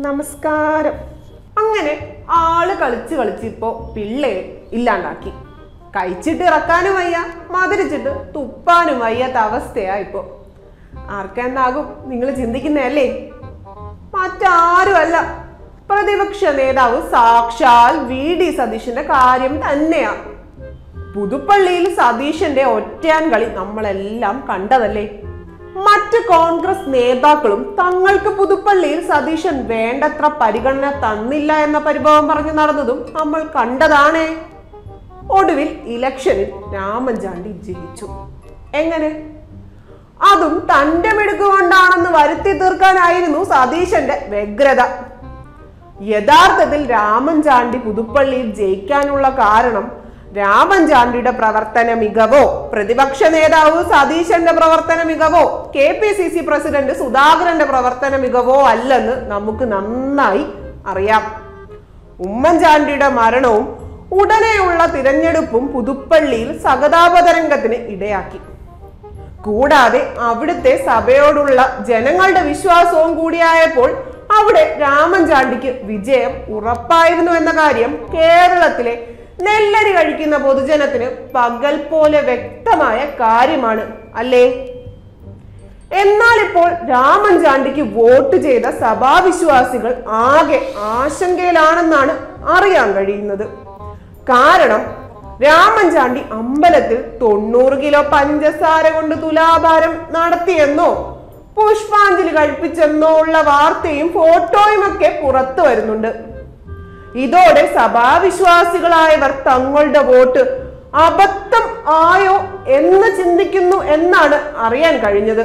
നമസ്കാരം. അങ്ങനെ ആൾ കളിച്ച് കളിച്ചിപ്പോ പിള്ളയെ ഇല്ലാണ്ടാക്കി. കഴിച്ചിട്ട് ഇറക്കാനും വയ്യ മധുരിച്ചിട്ട് തുപ്പാനും വയ്യാത്ത അവസ്ഥയാ ഇപ്പോ ആർക്കെന്താകും നിങ്ങൾ ചിന്തിക്കുന്നതല്ലേ? മറ്റാരുമല്ല. പ്രതിപക്ഷ നേതാവ് സാക്ഷാൽ വി. ഡി. സതീശന്റെ കാര്യം തന്നെയാ. പുതുപ്പള്ളിയിൽ സതീശന്റെ ഒറ്റയാൻ കളി നമ്മളെല്ലാം കണ്ടതല്ലേ? മറ്റ് കോൺഗ്രസ് നേതാക്കളും തങ്ങൾക്ക് പുതുപ്പള്ളിയിൽ സതീശൻ വേണ്ടത്ര പരിഗണന തന്നില്ല എന്ന പരിഭവം പറഞ്ഞു നടന്നതും നമ്മൾ കണ്ടതാണ്. ഒടുവിൽ ഇലക്ഷനിൽ രാമൻചാണ്ടി ജയിച്ചു. എങ്ങനെ? അതും തന്റെ മിടുക്കുകൊണ്ടാണെന്ന് വരുത്തി തീർക്കാനായിരുന്നു സതീശന്റെ വ്യഗ്രത. യഥാർത്ഥത്തിൽ രാമൻ ചാണ്ടി പുതുപ്പള്ളിയിൽ ജയിക്കാനുള്ള കാരണം രാമൻ ചാണ്ടിയുടെ പ്രവർത്തന മികവോ പ്രതിപക്ഷ നേതാവ് സതീശന്റെ പ്രവർത്തന മികവോ K P C C president സുധാകരന്റെ പ്രവർത്തന മികവോ അല്ലെന്ന് നമുക്ക് നന്നായി അറിയാം. ഉമ്മൻചാണ്ടിയുടെ മരണവും ഉടനെയുള്ള തിരഞ്ഞെടുപ്പും പുതുപ്പള്ളിയിൽ സഹതാപതരംഗത്തിന് ഇടയാക്കി. കൂടാതെ അവിടുത്തെ സഭയോടുള്ള ജനങ്ങളുടെ വിശ്വാസവും കൂടിയായപ്പോൾ അവിടെ രാമൻ ചാണ്ടിക്ക് വിജയം ഉറപ്പായിരുന്നു എന്ന കാര്യം കേരളത്തിലെ നെല്ലരി കഴിക്കുന്ന പൊതുജനത്തിന് പകൽ പോലെ വ്യക്തമായ കാര്യമാണ് അല്ലേ? എന്നാൽ ഇപ്പോൾ രാമൻ ചാണ്ടിക്ക് വോട്ട് ചെയ്ത സഭാവിശ്വാസികൾ ആകെ ആശങ്കയിലാണെന്നാണ് അറിയാൻ കഴിയുന്നത്. കാരണം രാമൻ ചാണ്ടി അമ്പലത്തിൽ തൊണ്ണൂറ് കിലോ പഞ്ചസാര കൊണ്ട് തുലാഭാരം നടത്തിയെന്നോ പുഷ്പാഞ്ജലി കഴിപ്പിച്ചെന്നോ ഉള്ള വാർത്തയും ഫോട്ടോയും ഒക്കെ പുറത്തു വരുന്നുണ്ട്. ഇതോടെ സഭാവിശ്വാസികളായവർ തങ്ങളുടെ വോട്ട് അബദ്ധം ആയോ എന്ന് ചിന്തിക്കുന്നു എന്നാണ് അറിയാൻ കഴിഞ്ഞത്.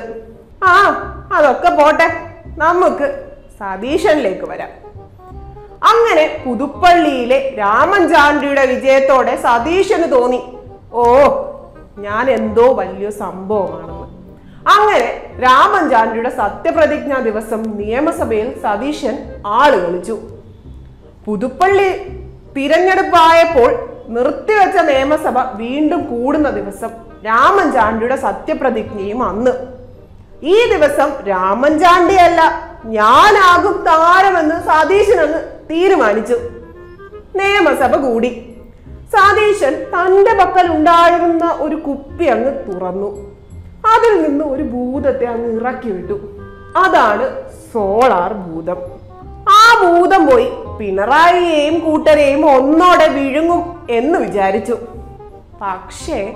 ആ അതൊക്കെ പോട്ടെ. നമുക്ക് സതീശനിലേക്ക് വരാം. അങ്ങനെ പുതുപ്പള്ളിയിലെ രാമൻ ചാണ്ടിയുടെ വിജയത്തോടെ സതീശന് തോന്നി. ഓ ഞാൻ എന്തോ വലിയ സംഭവമാണെന്ന്. അങ്ങനെ രാമൻ ചാണ്ടിയുടെ സത്യപ്രതിജ്ഞാ ദിവസം നിയമസഭയിൽ സതീശൻ ആൾ കളിച്ചു പുതുപ്പള്ളി തിരഞ്ഞെടുപ്പായപ്പോൾ നിർത്തിവെച്ച നിയമസഭ വീണ്ടും കൂടുന്ന ദിവസം രാമൻ ചാണ്ടിയുടെ സത്യപ്രതിജ്ഞയും അന്ന്. ഈ ദിവസം രാമൻ ചാണ്ടിയല്ല ഞാനാകും താരമെന്ന് സതീശനെന്ന് തീരുമാനിച്ചു. നിയമസഭ കൂടി. സതീശൻ തന്റെ പക്കൽ ഉണ്ടായിരുന്ന ഒരു കുപ്പി അങ്ങ് തുറന്നു. അതിൽ നിന്ന് ഒരു ഭൂതത്തെ അങ്ങ് ഇറക്കി വിട്ടു അതാണ് സോളാർ ഭൂതം. ആ ഭൂതം പോയി പിണറായിയെയും കൂട്ടരെയും ഒന്നോടെ വിഴുങ്ങും എന്ന് വിചാരിച്ചു. പക്ഷേ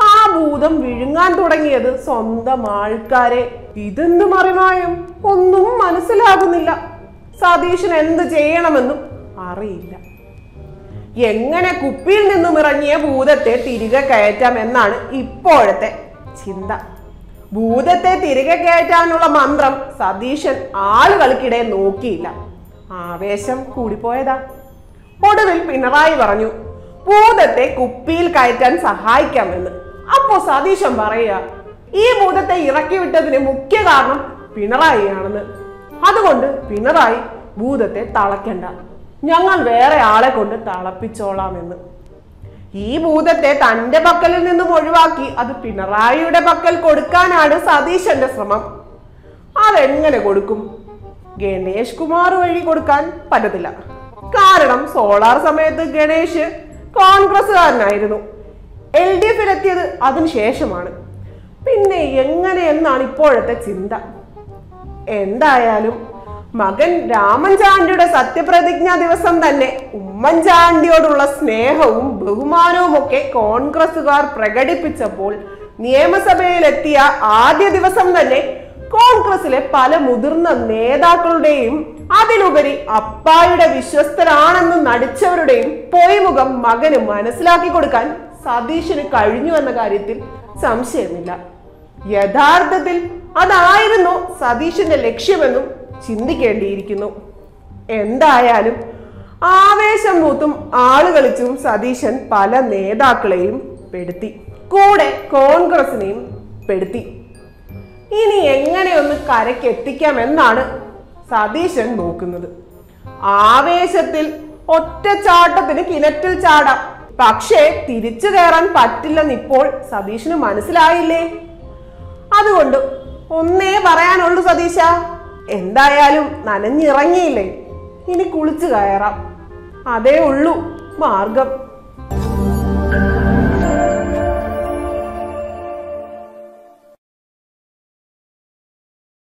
ആ ഭൂതം വിഴുങ്ങാൻ തുടങ്ങിയത് സ്വന്തം ആൾക്കാരെ. ഇതെന്ത് മറിമായും? ഒന്നും മനസ്സിലാകുന്നില്ല. സതീശൻ എന്ത് ചെയ്യണമെന്നും അറിയില്ല. എങ്ങനെ കുപ്പിയിൽ നിന്നും ഇറങ്ങിയ ഭൂതത്തെ തിരികെ കയറ്റാം എന്നാണ് ഇപ്പോഴത്തെ ചിന്ത. ഭൂതത്തെ തിരികെ കയറ്റാനുള്ള മന്ത്രം സതീശൻ ആളുകൾക്കിടെ നോക്കിയില്ല. ആവേശം കൂടിപ്പോയതാ. ഒടുവിൽ പിണറായി പറഞ്ഞു ഭൂതത്തെ കുപ്പിയിൽ കയറ്റാൻ സഹായിക്കാമെന്ന്. അപ്പോ സതീശൻ പറയുക ഈ ഭൂതത്തെ ഇറക്കി വിട്ടതിന് മുഖ്യ കാരണം പിണറായിയാണെന്ന്. അതുകൊണ്ട് പിണറായി ഭൂതത്തെ തളയ്ക്കണ്ട. ഞങ്ങൾ വേറെ ആളെ കൊണ്ട് തളപ്പിച്ചോളാമെന്ന്. ഈ ഭൂതത്തെ തന്റെ പക്കലിൽ നിന്നും ഒഴിവാക്കി അത് പിണറായിയുടെ പക്കൽ കൊടുക്കാനാണ് സതീശന്റെ ശ്രമം. അതെങ്ങനെ കൊടുക്കും? ഗണേഷ് കുമാർ വഴി കൊടുക്കാൻ പറ്റത്തില്ല. കാരണം സോളാർ സമയത്ത് ഗണേഷ് കോൺഗ്രസ്സുകാരനായിരുന്നു. എൽ ഡി എഫിലെത്തിയത് അതിനുശേഷമാണ് പിന്നെ എങ്ങനെ എന്നാണ് ഇപ്പോഴത്തെ ചിന്ത. എന്തായാലും മകൻ രാമൻചാണ്ടിയുടെ സത്യപ്രതിജ്ഞാ ദിവസം തന്നെ ഉമ്മൻചാണ്ടിയോടുള്ള സ്നേഹവും ബഹുമാനവും ഒക്കെ കോൺഗ്രസുകാർ പ്രകടിപ്പിച്ചപ്പോൾ നിയമസഭയിലെത്തിയ ആദ്യ ദിവസം തന്നെ കോൺഗ്രസിലെ പല മുതിർന്ന നേതാക്കളുടെയും അതിലുപരി അപ്പായുടെ വിശ്വസ്തരാണെന്ന് നടിച്ചവരുടെയും പൊയ്മുഖം മകന് മനസ്സിലാക്കി കൊടുക്കാൻ സതീശന് കഴിഞ്ഞു എന്ന കാര്യത്തിൽ സംശയമില്ല. യഥാർത്ഥത്തിൽ അതായിരുന്നു സതീശന്റെ ലക്ഷ്യമെന്നും ചിന്തിക്കേണ്ടിയിരിക്കുന്നു. എന്തായാലും ആവേശം മൂത്തും ആളുകളിച്ചും സതീശൻ പല നേതാക്കളെയും പെടുത്തി. കൂടെ കോൺഗ്രസിനെയും പെടുത്തി. ഇനി എങ്ങനെയൊന്ന് കരയ്ക്ക് എത്തിക്കാം എന്നാണ് സതീശൻ നോക്കുന്നത്. ആവേശത്തിൽ ഒറ്റച്ചാട്ടത്തിന് കിണറ്റിൽ ചാടാം. പക്ഷേ തിരിച്ചു കയറാൻ പറ്റില്ലെന്ന് ഇപ്പോൾ സതീശന് മനസ്സിലായില്ലേ? അതുകൊണ്ട് ഒന്നേ പറയാനുള്ളൂ സതീശ. എന്തായാലും നനഞ്ഞിറങ്ങിയില്ലേ? ഇനി കുളിച്ചു കയറാം. അതേ ഉള്ളൂ മാർഗം.